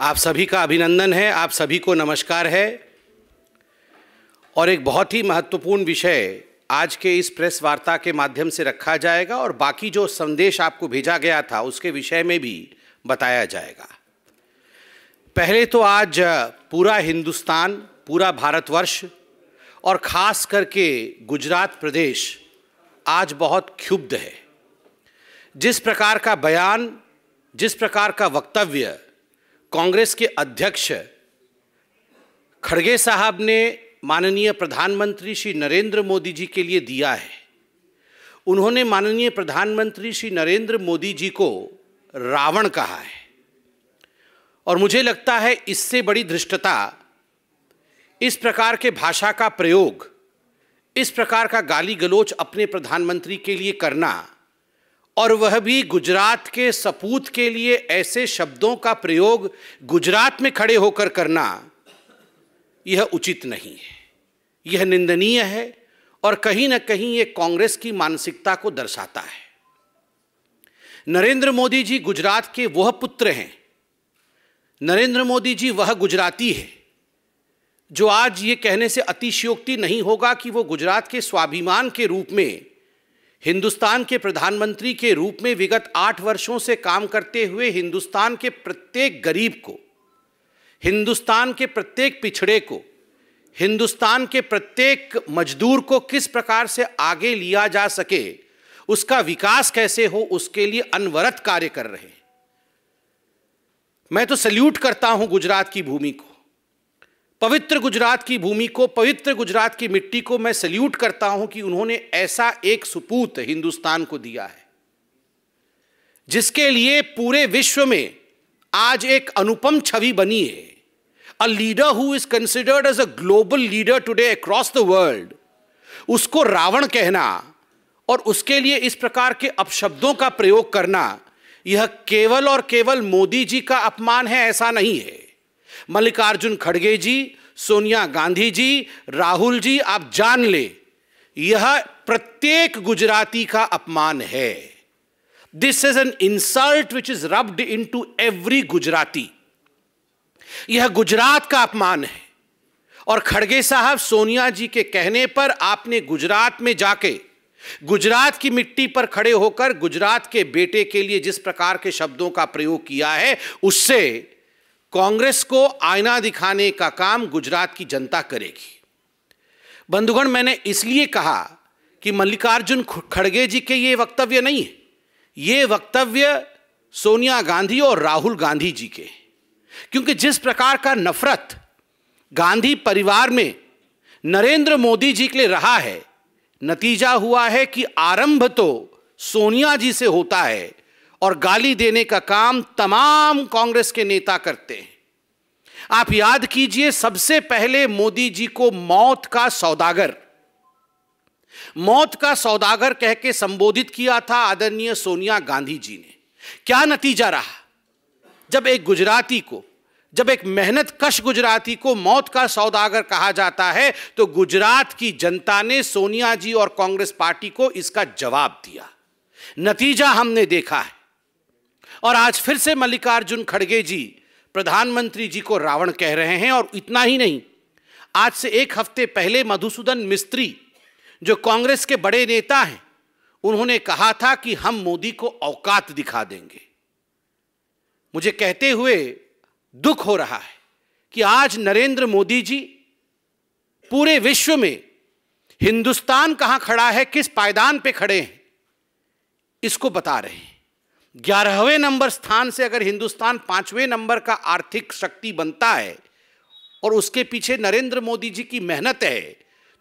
आप सभी का अभिनंदन है, आप सभी को नमस्कार है। और एक बहुत ही महत्वपूर्ण विषय आज के इस प्रेस वार्ता के माध्यम से रखा जाएगा और बाकी जो संदेश आपको भेजा गया था, उसके विषय में भी बताया जाएगा। पहले तो आज पूरा हिंदुस्तान, पूरा भारतवर्ष और ख़ास करके गुजरात प्रदेश आज बहुत क्षुब्ध है। जिस प्रकार का बयान, जिस प्रकार का वक्तव्य कांग्रेस के अध्यक्ष खड़गे साहब ने माननीय प्रधानमंत्री श्री नरेंद्र मोदी जी के लिए दिया है। उन्होंने माननीय प्रधानमंत्री श्री नरेंद्र मोदी जी को रावण कहा है। और मुझे लगता है इससे बड़ी धृष्टता, इस प्रकार के भाषा का प्रयोग, इस प्रकार का गाली गलोच अपने प्रधानमंत्री के लिए करना और वह भी गुजरात के सपूत के लिए ऐसे शब्दों का प्रयोग गुजरात में खड़े होकर करना। यह उचित नहीं है। यह निंदनीय है और कहीं ना कहीं ये कांग्रेस की मानसिकता को दर्शाता है। नरेंद्र मोदी जी गुजरात के वह पुत्र हैं। नरेंद्र मोदी जी वह गुजराती है, जो आज ये कहने से अतिशयोक्ति नहीं होगा कि वो गुजरात के स्वाभिमान के रूप में हिंदुस्तान के प्रधानमंत्री के रूप में विगत आठ वर्षों से काम करते हुए हिंदुस्तान के प्रत्येक गरीब को, हिंदुस्तान के प्रत्येक पिछड़े को, हिंदुस्तान के प्रत्येक मजदूर को किस प्रकार से आगे लिया जा सके, उसका विकास कैसे हो, उसके लिए अनवरत कार्य कर रहे हैं। मैं तो सल्यूट करता हूँ गुजरात की भूमि को। पवित्र गुजरात की भूमि को, पवित्र गुजरात की मिट्टी को मैं सल्यूट करता हूँ कि उन्होंने ऐसा एक सुपूत हिंदुस्तान को दिया है, जिसके लिए पूरे विश्व में आज एक अनुपम छवि बनी है। A leader who is considered as a global leader today across the world उसको रावण कहना और उसके लिए इस प्रकार के अपशब्दों का प्रयोग करना, यह केवल और केवल मोदी जी का अपमान है, ऐसा नहीं है। मल्लिकार्जुन खड़गे जी, सोनिया गांधी जी, राहुल जी, आप जान ले, यह प्रत्येक गुजराती का अपमान है। This is an insult which is rubbed in to every Gujarati. यह गुजरात का अपमान है। और खड़गे साहब, सोनिया जी के कहने पर आपने गुजरात में जाके, गुजरात की मिट्टी पर खड़े होकर गुजरात के बेटे के लिए जिस प्रकार के शब्दों का प्रयोग किया है, उससे कांग्रेस को आईना दिखाने का काम गुजरात की जनता करेगी। बंधुगण, मैंने इसलिए कहा कि मल्लिकार्जुन खड़गे जी के ये वक्तव्य नहीं है। ये वक्तव्य सोनिया गांधी और राहुल गांधी जी के क्योंकि जिस प्रकार का नफरत गांधी परिवार में नरेंद्र मोदी जी के लिए रहा है, नतीजा हुआ है कि आरंभ तो सोनिया जी से होता है और गाली देने का काम तमाम कांग्रेस के नेता करते हैं। आप याद कीजिए, सबसे पहले मोदी जी को मौत का सौदागर, मौत का सौदागर कह के संबोधित किया था आदरणीय सोनिया गांधी जी ने। क्या नतीजा रहा? जब एक गुजराती को, जब एक मेहनत कश गुजराती को मौत का सौदागर कहा जाता है तो गुजरात की जनता ने सोनिया जी और कांग्रेस पार्टी को इसका जवाब दिया। नतीजा हमने देखा है। और आज फिर से मल्लिकार्जुन खड़गे जी, प्रधानमंत्री जी को रावण कह रहे हैं और इतना ही नहीं, आज से एक हफ़्ते पहले मधुसूदन मिस्त्री, जो कांग्रेस के बड़े नेता हैं, उन्होंने कहा था कि हम मोदी को औकात दिखा देंगे। मुझे कहते हुए दुख हो रहा है कि आज नरेंद्र मोदी जी पूरे विश्व में हिंदुस्तान कहाँ खड़ा है, किस पायदान पे खड़े हैं, इसको बता रहे हैं। ग्यारहवें नंबर स्थान से अगर हिंदुस्तान पाँचवें नंबर का आर्थिक शक्ति बनता है और उसके पीछे नरेंद्र मोदी जी की मेहनत है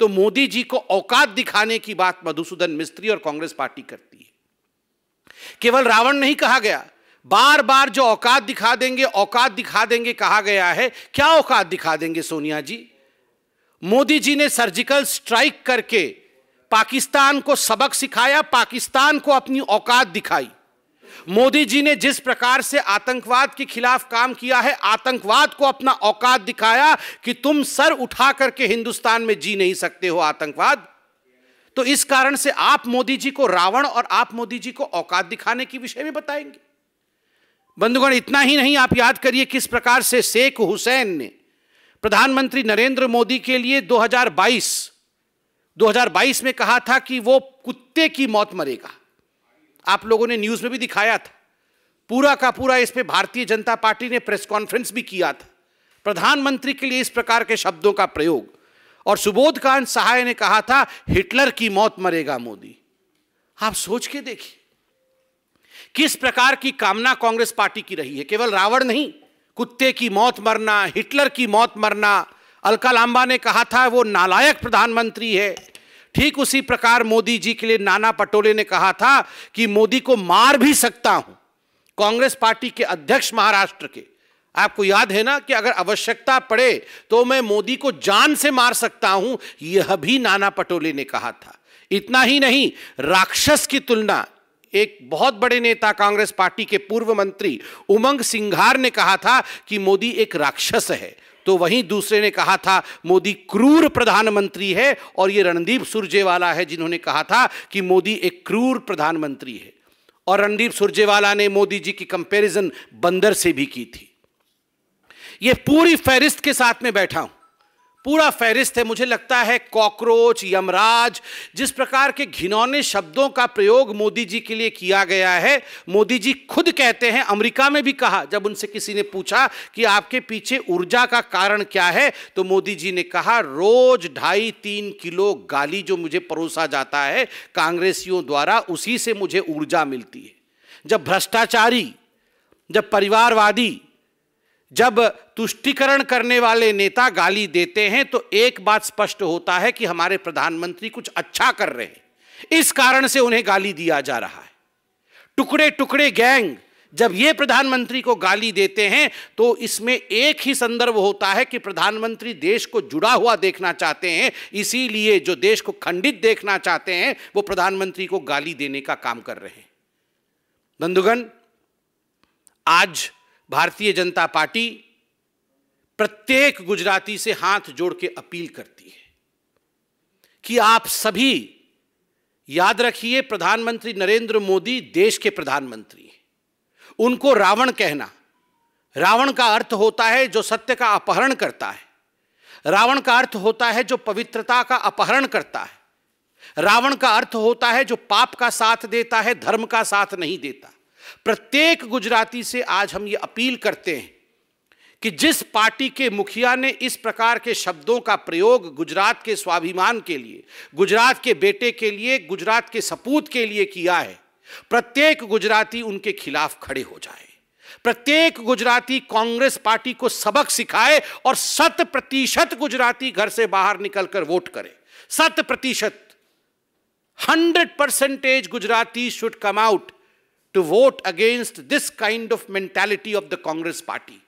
तो मोदी जी को औकात दिखाने की बात मधुसूदन मिस्त्री और कांग्रेस पार्टी करती है। केवल रावण नहीं कहा गया बार बार जो औकात दिखा देंगे, औकात दिखा देंगे कहा गया है। क्या औकात दिखा देंगे सोनिया जी? मोदी जी ने सर्जिकल स्ट्राइक करके पाकिस्तान को सबक सिखाया, पाकिस्तान को अपनी औकात दिखाई। मोदी जी ने जिस प्रकार से आतंकवाद के खिलाफ काम किया है, आतंकवाद को अपना औकात दिखाया कि तुम सर उठा करके हिंदुस्तान में जी नहीं सकते हो आतंकवाद। तो इस कारण से आप मोदी जी को रावण और आप मोदी जी को औकात दिखाने के विषय में बताएँगे। बंधुगण, इतना ही नहीं, आप याद करिए किस प्रकार से शेख हुसैन ने प्रधानमंत्री नरेंद्र मोदी के लिए 2022 2022 में कहा था कि वो कुत्ते की मौत मरेगा। आप लोगों ने न्यूज़ में भी दिखाया था। पूरा का पूरा इस पे भारतीय जनता पार्टी ने प्रेस कॉन्फ्रेंस भी किया था। प्रधानमंत्री के लिए इस प्रकार के शब्दों का प्रयोग। और सुबोध कांत सहाय ने कहा था, हिटलर की मौत मरेगा मोदी। आप सोच के देखिए, किस प्रकार की कामना कांग्रेस पार्टी की रही है। केवल रावण नहीं, कुत्ते की मौत मरना, हिटलर की मौत मरना, अलका लांबा ने कहा था, वो नालायक प्रधानमंत्री है। ठीक उसी प्रकार मोदी जी के लिए नाना पटोले ने कहा था कि मोदी को मार भी सकता हूँ, कांग्रेस पार्टी के अध्यक्ष महाराष्ट्र के। आपको याद है ना कि अगर आवश्यकता पड़े तो मैं मोदी को जान से मार सकता हूँ, यह भी नाना पटोले ने कहा था। इतना ही नहीं, राक्षस की तुलना, एक बहुत बड़े नेता कांग्रेस पार्टी के पूर्व मंत्री उमंग सिंघार ने कहा था कि मोदी एक राक्षस है। तो वहीं दूसरे ने कहा था, मोदी क्रूर प्रधानमंत्री है और ये रणदीप सुरजेवाला है जिन्होंने कहा था कि मोदी एक क्रूर प्रधानमंत्री है। और रणदीप सुरजेवाला ने मोदी जी की कंपैरिजन बंदर से भी की थी। ये पूरी फहरिस्त के साथ में बैठा हूँ। पूरा फहरिस्त है। मुझे लगता है कॉकरोच, यमराज, जिस प्रकार के घिनौने शब्दों का प्रयोग मोदी जी के लिए किया गया है, मोदी जी खुद कहते हैं, अमेरिका में भी कहा, जब उनसे किसी ने पूछा कि आपके पीछे ऊर्जा का कारण क्या है तो मोदी जी ने कहा, रोज ढाई तीन किलो गाली जो मुझे परोसा जाता है, कांग्रेसियों द्वारा उसी से मुझे ऊर्जा मिलती है। जब भ्रष्टाचारी, जब परिवारवादी जब तुष्टिकरण करने वाले नेता गाली देते हैं तो एक बात स्पष्ट होता है कि हमारे प्रधानमंत्री कुछ अच्छा कर रहे हैं। इस कारण से उन्हें गाली दिया जा रहा है। टुकड़े टुकड़े गैंग जब ये प्रधानमंत्री को गाली देते हैं तो इसमें एक ही संदर्भ होता है कि प्रधानमंत्री देश को जुड़ा हुआ देखना चाहते हैं। इसीलिए जो देश को खंडित देखना चाहते हैं, वो प्रधानमंत्री को गाली देने का काम कर रहे हैं। बंधुगण, आज भारतीय जनता पार्टी प्रत्येक गुजराती से हाथ जोड़ के अपील करती है कि आप सभी याद रखिए, प्रधानमंत्री नरेंद्र मोदी देश के प्रधानमंत्री हैं। उनको रावण कहना, रावण का अर्थ होता है जो सत्य का अपहरण करता है। रावण का अर्थ होता है जो पवित्रता का अपहरण करता है। रावण का अर्थ होता है जो पाप का साथ देता है, धर्म का साथ नहीं देता। प्रत्येक गुजराती से आज हम ये अपील करते हैं कि जिस पार्टी के मुखिया ने इस प्रकार के शब्दों का प्रयोग गुजरात के स्वाभिमान के लिए, गुजरात के बेटे के लिए, गुजरात के सपूत के लिए किया है, प्रत्येक गुजराती उनके खिलाफ खड़े हो जाए। प्रत्येक गुजराती कांग्रेस पार्टी को सबक सिखाए और शत प्रतिशत गुजराती घर से बाहर निकलकर वोट करे। शत प्रतिशत। Hundred percentage Gujarati should come out. To vote against this kind of mentality of the Congress party.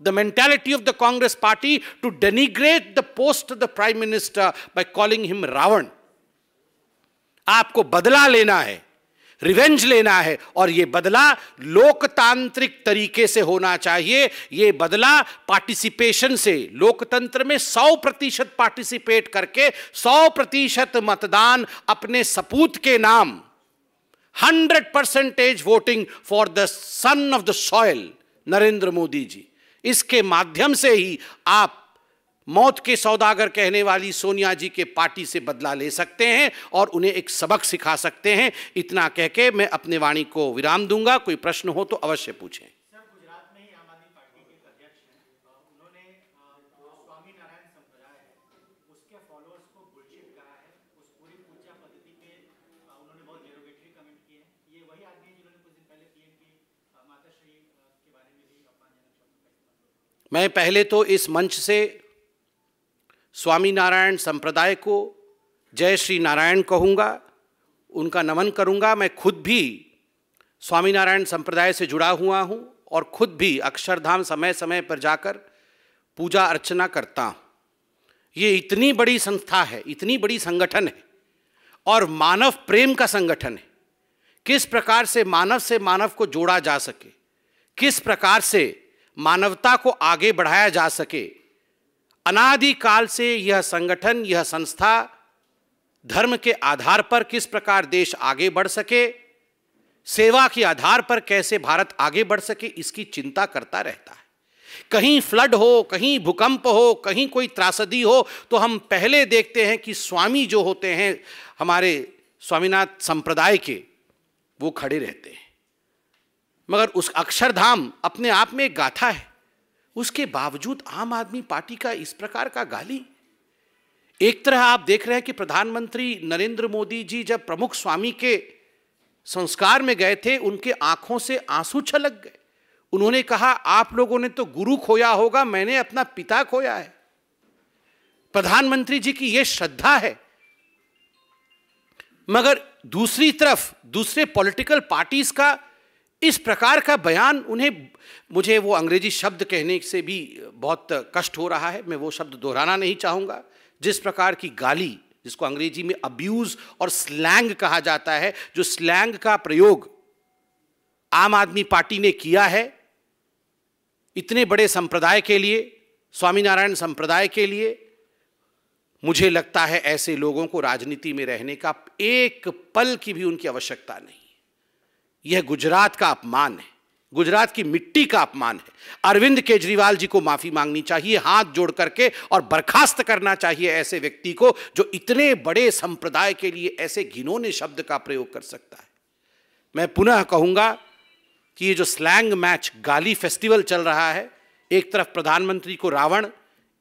The mentality of the Congress party to denigrate the post of the Prime Minister by calling him Ravan. आपको बदला लेना है revenge लेना है और यह बदला लोकतांत्रिक तरीके से होना चाहिए यह बदला पार्टिसिपेशन से लोकतंत्र में 100 प्रतिशत पार्टिसिपेट करके 100 प्रतिशत मतदान अपने सपूत के नाम hundred percentage voting for the son of the soil Narendra Modi ji. इसके माध्यम से ही आप मौत के सौदागर कहने वाली सोनिया जी के पार्टी से बदला ले सकते हैं और उन्हें एक सबक सिखा सकते हैं। इतना कह के मैं अपने वाणी को विराम दूँगा। कोई प्रश्न हो तो अवश्य पूछें। मैं पहले तो इस मंच से स्वामी नारायण संप्रदाय को जय श्री नारायण कहूँगा, उनका नमन करूँगा। मैं खुद भी स्वामीनारायण संप्रदाय से जुड़ा हुआ हूँ और खुद भी अक्षरधाम समय समय पर जाकर पूजा अर्चना करता हूँ। ये इतनी बड़ी संस्था है, इतनी बड़ी संगठन है और मानव प्रेम का संगठन है। किस प्रकार से मानव से मानव को जोड़ा जा सके, किस प्रकार से मानवता को आगे बढ़ाया जा सके। अनादिकाल से यह संगठन, यह संस्था धर्म के आधार पर किस प्रकार देश आगे बढ़ सके, सेवा के आधार पर कैसे भारत आगे बढ़ सके, इसकी चिंता करता रहता है। कहीं फ्लड हो, कहीं भूकंप हो, कहीं कोई त्रासदी हो तो हम पहले देखते हैं कि स्वामी जो होते हैं, हमारे स्वामीनाथ संप्रदाय के, वो खड़े रहते हैं। मगर उस अक्षरधाम अपने आप में एक गाथा है। उसके बावजूद आम आदमी पार्टी का इस प्रकार का गाली। एक तरह आप देख रहे हैं कि प्रधानमंत्री नरेंद्र मोदी जी जब प्रमुख स्वामी के संस्कार में गए थे, उनके आँखों से आँसू छलक गए। उन्होंने कहा, आप लोगों ने तो गुरु खोया होगा, मैंने अपना पिता खोया है। प्रधानमंत्री जी की यह श्रद्धा है। मगर दूसरी तरफ़, दूसरे पॉलिटिकल पार्टीज़ का इस प्रकार का बयान उन्हें, मुझे वो अंग्रेज़ी शब्द कहने से भी बहुत कष्ट हो रहा है, मैं वो शब्द दोहराना नहीं चाहूँगा। जिस प्रकार की गाली, जिसको अंग्रेज़ी में अब्यूज़ और स्लैंग कहा जाता है, जो स्लैंग का प्रयोग आम आदमी पार्टी ने किया है, इतने बड़े संप्रदाय के लिए, स्वामीनारायण संप्रदाय के लिए, मुझे लगता है ऐसे लोगों को राजनीति में रहने का एक पल की भी उनकी आवश्यकता नहीं। यह गुजरात का अपमान है। गुजरात की मिट्टी का अपमान है। अरविंद केजरीवाल जी को माफ़ी मांगनी चाहिए, हाथ जोड़ करके और बर्खास्त करना चाहिए ऐसे व्यक्ति को जो इतने बड़े संप्रदाय के लिए ऐसे घिनौने शब्द का प्रयोग कर सकता है। मैं पुनः कहूँगा कि ये जो स्लैंग मैच गाली फेस्टिवल चल रहा है, एक तरफ़ प्रधानमंत्री को रावण,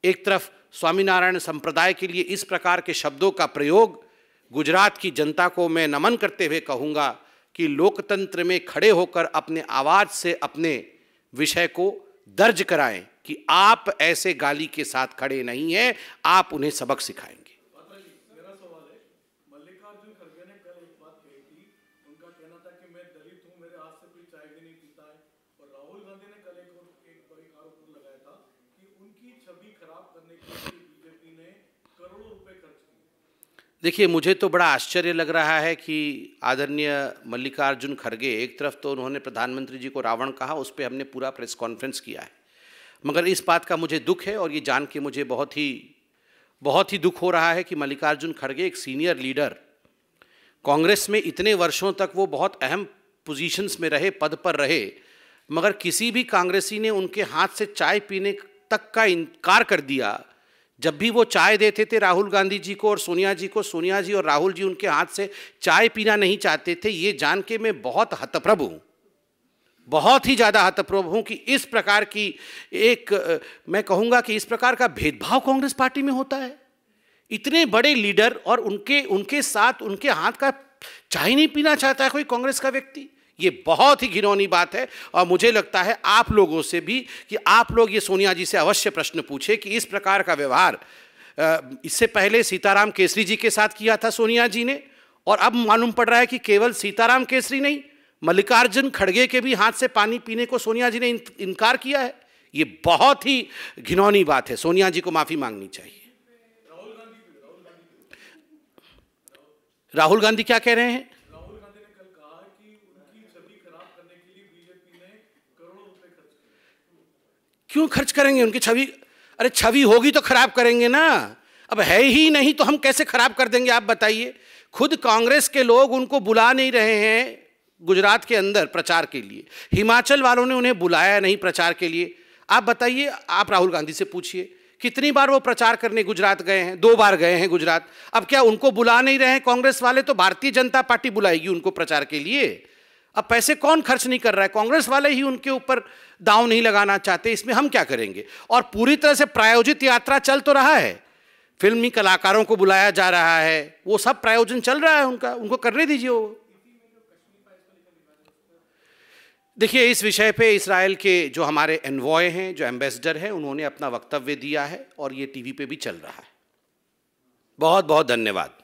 एक तरफ़ स्वामीनारायण संप्रदाय के लिए इस प्रकार के शब्दों का प्रयोग गुजरात की जनता को मैं नमन करते हुए कहूँगा कि लोकतंत्र में खड़े होकर अपने आवाज़ से अपने विषय को दर्ज कराएँ कि आप ऐसे गाली के साथ खड़े नहीं हैं, आप उन्हें सबक सिखाएँगे। देखिए, मुझे तो बड़ा आश्चर्य लग रहा है कि आदरणीय मल्लिकार्जुन खड़गे एक तरफ़ तो उन्होंने प्रधानमंत्री जी को रावण कहा, उस पर हमने पूरा प्रेस कॉन्फ्रेंस किया है। मगर इस बात का मुझे दुख है और ये जान के मुझे बहुत ही बहुत ही दुख हो रहा है कि मल्लिकार्जुन खड़गे एक सीनियर लीडर कांग्रेस में इतने वर्षों तक वो बहुत अहम पोजीशंस में रहे, पद पर रहे, मगर किसी भी कांग्रेसी ने उनके हाथ से चाय पीने तक का इनकार कर दिया। जब भी वो चाय देते थे राहुल गांधी जी को और सोनिया जी को, सोनिया जी और राहुल जी उनके हाथ से चाय पीना नहीं चाहते थे, ये जान के मैं बहुत हतप्रभ हूँ। बहुत ही ज़्यादा हतप्रभ हूँ कि इस प्रकार की एक, मैं कहूँगा कि इस प्रकार का भेदभाव कांग्रेस पार्टी में होता है। इतने बड़े लीडर और उनके उनके साथ उनके हाथ का चाय नहीं पीना चाहता है कोई कांग्रेस का व्यक्ति। ये बहुत ही घिनौनी बात है और मुझे लगता है आप लोगों से भी कि आप लोग ये सोनिया जी से अवश्य प्रश्न पूछे कि इस प्रकार का व्यवहार इससे पहले सीताराम केसरी जी के साथ किया था सोनिया जी ने। और अब मालूम पड़ रहा है कि केवल सीताराम केसरी नहीं, मल्लिकार्जुन खड़गे के भी हाथ से पानी पीने को सोनिया जी ने इनकार किया है। ये बहुत ही घिनौनी बात है। सोनिया जी को माफ़ी मांगनी चाहिए। राहुल गांधी क्या कह रहे हैं? क्यों खर्च करेंगे उनकी छवि? अरे छवि होगी तो खराब करेंगे ना। अब है ही नहीं तो हम कैसे खराब कर देंगे, आप बताइए। खुद कांग्रेस के लोग उनको बुला नहीं रहे हैं गुजरात के अंदर प्रचार के लिए। हिमाचल वालों ने उन्हें बुलाया नहीं प्रचार के लिए। आप बताइए, आप राहुल गांधी से पूछिए, कितनी बार वो प्रचार करने गुजरात गए हैं? दो बार गए हैं गुजरात। अब क्या उनको बुला नहीं रहे हैं कांग्रेस वाले? तो भारतीय जनता पार्टी बुलाएगी उनको प्रचार के लिए। अब पैसे कौन खर्च नहीं कर रहा है? कांग्रेस वाले ही उनके ऊपर दाव नहीं लगाना चाहते, इसमें हम क्या करेंगे? और पूरी तरह से प्रायोजित यात्रा चल तो रहा है। फिल्मी कलाकारों को बुलाया जा रहा है, वो सब प्रायोजन चल रहा है उनका, उनको करने दीजिए वो। देखिए, इस विषय पे इसराइल के जो हमारे एनवॉय हैं, जो एम्बेसडर हैं, उन्होंने अपना वक्तव्य दिया है और ये टीवी पे भी चल रहा है। बहुत बहुत धन्यवाद।